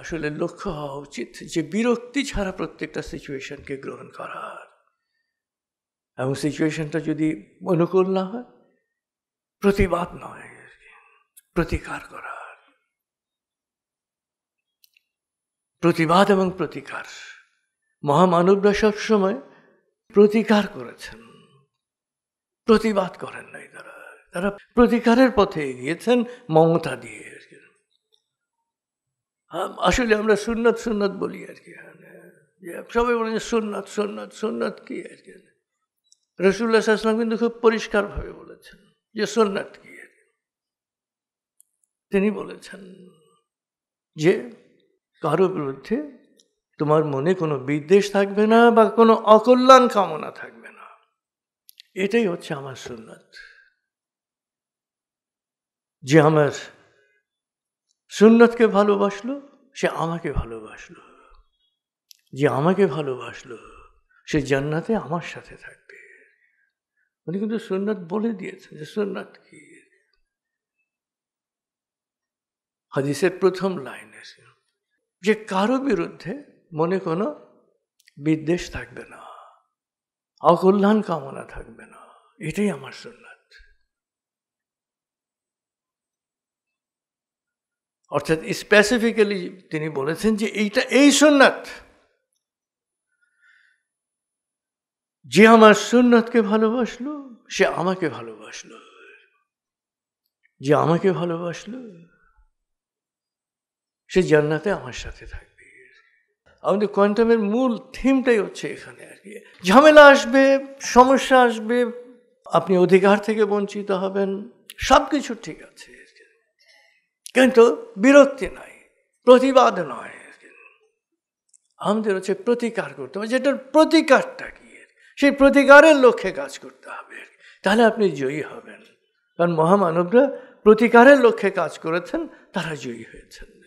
আসলে লক্ষ্য হওয়া উচিত যে বিরক্তি ছাড়া প্রত্যেকটা সিচুয়েশনকে গ্রহণ করার এবং সিচুয়েশনটা যদি অনুকূল না হয়, প্রতিবাদ নয় প্রতিকার করার প্রতিবাদ এবং প্রতিকার। মহামানবরা সবসময় প্রতিকার করেছেন। প্রতিবাদ করেন নাই তারা। তারা প্রতিকারের পথে এগিয়েছেন, মমতা দিয়ে। আসলে আমরা সুন্নত সুন্নত বলি আর কি যে সবাই বলেন সুন্নত সুন্নত সুন্নত কি আর কি? রসুল্লাহ আসলাম কিন্তু খুব পরিষ্কারভাবে বলেছেন যে সুন্নত কি। তিনি বলেছেন যে কারও বিরুদ্ধে তোমার মনে কোনো বিদ্বেষ থাকবে না বা কোনো অকল্যাণ কামনা থাকবে না। এটাই হচ্ছে আমার সুন্নত। যে আমার সুন্নতকে ভালোবাসলো, সে আমাকে ভালোবাসলো। যে আমাকে ভালোবাসলো, সে জান্নাতে আমার সাথে থাকবে। উনি কিন্তু সুন্নত বলে দিয়েছেন যে সুন্নত কি? হাদিসের প্রথম লাইন এসে যে কারও বিরুদ্ধে মনে কোনো বিদ্বেষ থাকবে না, অকল্যাণ কামনা থাকবে না, এটাই আমার সুন্নাত। অর্থাৎ স্পেসিফিক্যালি তিনি বলেছেন যে এইটা এই সুন্নাত। যে আমার সুন্নাতকে ভালোবাসলো, সে আমাকে ভালোবাসলো। যে আমাকে ভালোবাসলো, সে জান্নাতে আমার সাথে থাকবে। আমাদের কোয়ান্টামের মূল থিমটাই হচ্ছে এখানে আর কি। ঝামেলা আসবে, সমস্যা আসবে, আপনি অধিকার থেকে বঞ্চিত হবেন সব কিছু ঠিক আছে। কিন্তু বিরক্তি নয় প্রতিবাদ নয়। আমাদের হচ্ছে প্রতিকার করতে হবে যেটার প্রতিকারটা কি? সেই প্রতিকারের লক্ষ্যে কাজ করতে হবে। তাহলে আপনি জয়ী হবেন। কারণ মহামানবরা প্রতিকারের লক্ষ্যে কাজ করেছেন, তারা জয়ী হয়েছেন।